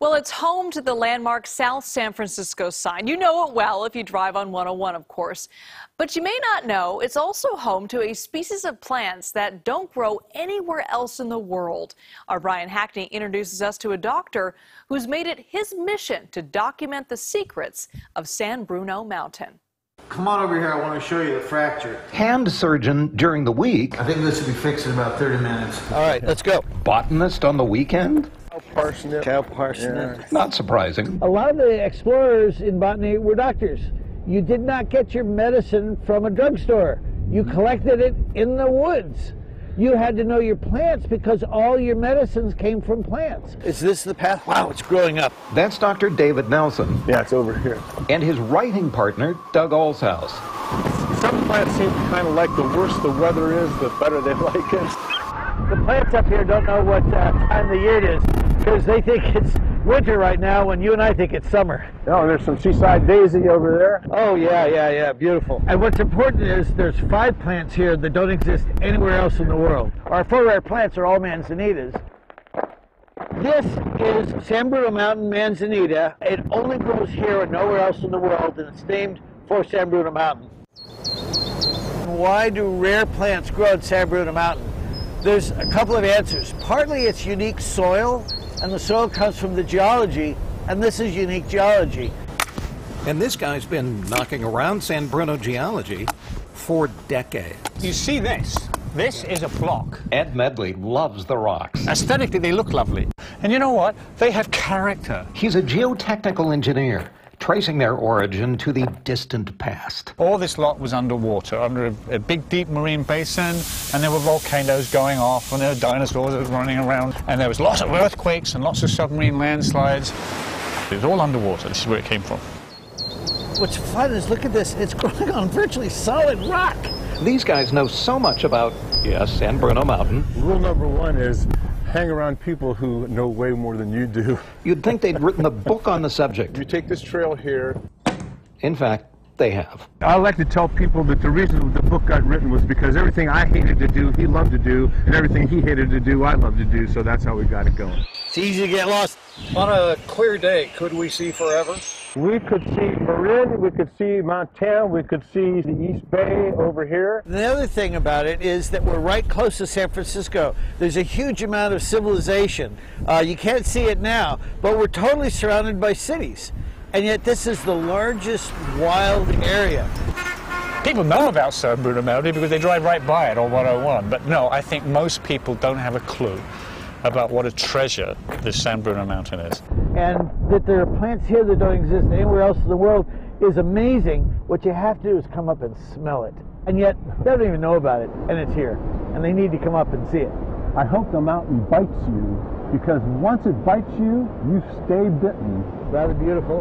Well, it's home to the landmark South San Francisco sign. You know it well if you drive on 101, of course. But you may not know it's also home to a species of plants that don't grow anywhere else in the world. Uh, Our Brian Hackney introduces us to a doctor who's made it his mission to document the secrets of San Bruno Mountain. Come on over here, I want to show you the fracture. Hand surgeon during the week, I think this will be fixed in about 30 minutes. All right, let's go. botanist on the weekend? Parsnip. Cow parsnip. Not surprising. A lot of the explorers in botany were doctors. You did not get your medicine from a drugstore. You collected it in the woods. You had to know your plants because all your medicines came from plants. Is this the path? Wow, it's growing up. That's Dr. David Nelson Yeah, it's over here. and his writing partner, Doug Allshouse. Some plants seem to kind of like the worse the weather is, the better they like it. The plants up here don't know what uh, time of the year it is because they think it's winter right now when you and I think it's summer. Oh, there's some seaside daisy over there. Oh, yeah, yeah, yeah, beautiful. And what's important is there's five plants here that don't exist anywhere else in the world. Our four rare plants are all manzanitas. This is San Bruno Mountain manzanita. It only grows here and nowhere else in the world, and it's named for San Bruno Mountain. Why do rare plants grow in San Bruno Mountain? There's a couple of answers. Partly it's unique soil, and the soil comes from the geology, and this is unique geology. And this guy's been knocking around San Bruno geology for decades. You see this? This is a block. Ed Medley loves the rocks. Aesthetically, they look lovely. And you know what? They have character. He's a geotechnical engineer, tracing their origin to the distant past. All this lot was underwater, under a, a big, deep marine basin, and there were volcanoes going off, and there were dinosaurs running around, and there was lots of earthquakes and lots of submarine landslides. It was all underwater. This is where it came from. What's fun is look at this, it's growing on virtually solid rock. These guys know so much about, yes, San Bruno Mountain. Rule number one is hang around people who know way more than you do. You'd think they'd written a book on the subject. You take this trail here. In fact, they have. I like to tell people that the reason the book got written was because everything I hated to do, he loved to do, and everything he hated to do, I loved to do, so that's how we got it going. It's easy to get lost. On a clear day, could we see forever? We could see Marin, we could see Montana, we could see the East Bay over here. The other thing about it is that we're right close to San Francisco. There's a huge amount of civilization. Uh, you can't see it now, but we're totally surrounded by cities. And yet, this is the largest wild area. People know about San Bruno Mountain because they drive right by it on 101. But no, I think most people don't have a clue about what a treasure this San Bruno Mountain is. And that there are plants here that don't exist anywhere else in the world is amazing. What you have to do is come up and smell it. And yet, they don't even know about it, and it's here. And they need to come up and see it. I hope the mountain bites you because once it bites you, you stay bitten. Rather beautiful.